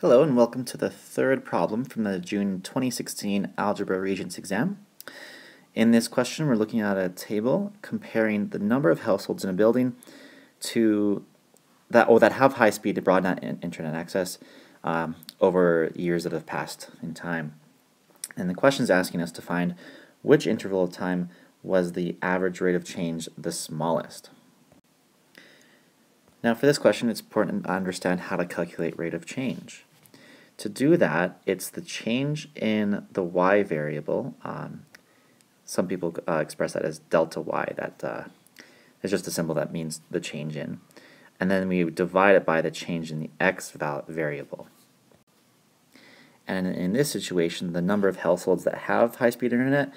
Hello and welcome to the third problem from the June 2016 Algebra Regents exam. In this question we're looking at a table comparing the number of households in a building to that or that have high-speed broadband internet access um, over years that have passed in time. And the question is asking us to find which interval of time was the average rate of change the smallest. Now for this question it's important to understand how to calculate rate of change. To do that, it's the change in the y variable. Um, some people uh, express that as delta y. That uh, is just a symbol that means the change in. And then we divide it by the change in the x variable. And in this situation, the number of households that have high-speed internet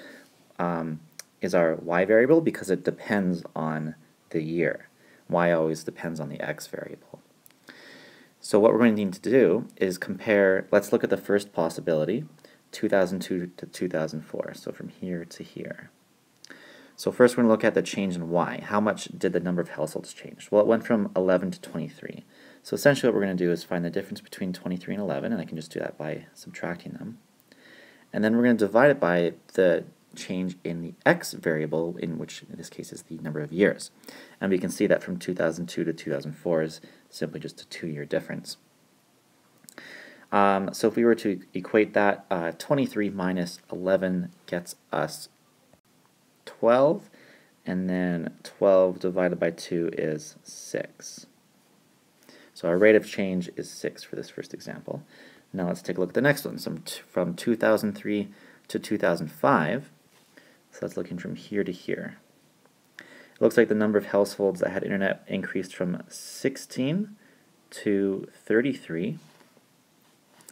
um, is our y variable because it depends on the year. y always depends on the x variable. So what we're going to need to do is compare, let's look at the first possibility, 2002 to 2004, so from here to here. So first we're going to look at the change in y. How much did the number of households change? Well, it went from 11 to 23. So essentially what we're going to do is find the difference between 23 and 11, and I can just do that by subtracting them. And then we're going to divide it by the change in the x variable, in which in this case is the number of years. And we can see that from 2002 to 2004 is simply just a two-year difference. Um, so if we were to equate that, uh, 23 minus 11 gets us 12, and then 12 divided by 2 is 6. So our rate of change is 6 for this first example. Now let's take a look at the next one. So from 2003 to 2005, so that's looking from here to here. It looks like the number of households that had internet increased from 16 to 33.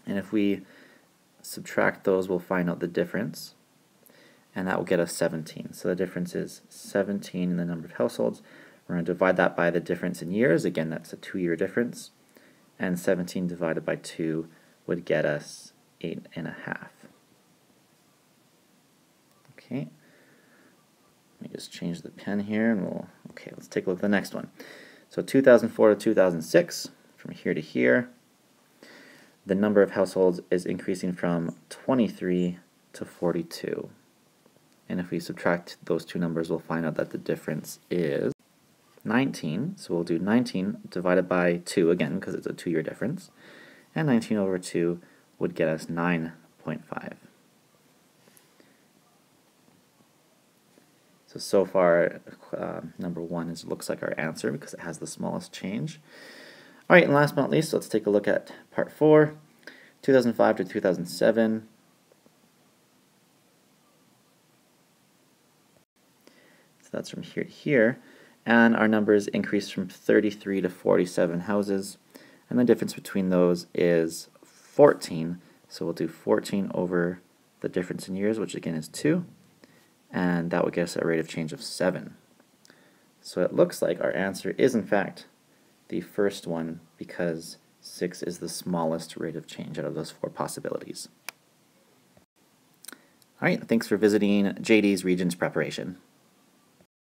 And if we subtract those, we'll find out the difference. And that will get us 17. So the difference is 17 in the number of households. We're going to divide that by the difference in years. Again, that's a two-year difference. And 17 divided by 2 would get us 8 and a half. Okay. Let me just change the pen here and we'll, okay, let's take a look at the next one. So 2004 to 2006, from here to here, the number of households is increasing from 23 to 42. And if we subtract those two numbers, we'll find out that the difference is 19. So we'll do 19 divided by 2 again, because it's a two-year difference. And 19 over 2 would get us 9.5. So, so far, uh, number one is looks like our answer because it has the smallest change. All right, and last but not least, let's take a look at part four, 2005 to 2007. So that's from here to here. And our numbers increase from 33 to 47 houses. And the difference between those is 14. So we'll do 14 over the difference in years, which again is 2 and that would get us a rate of change of 7. So it looks like our answer is in fact the first one because 6 is the smallest rate of change out of those four possibilities. Alright, thanks for visiting JD's Regents Preparation.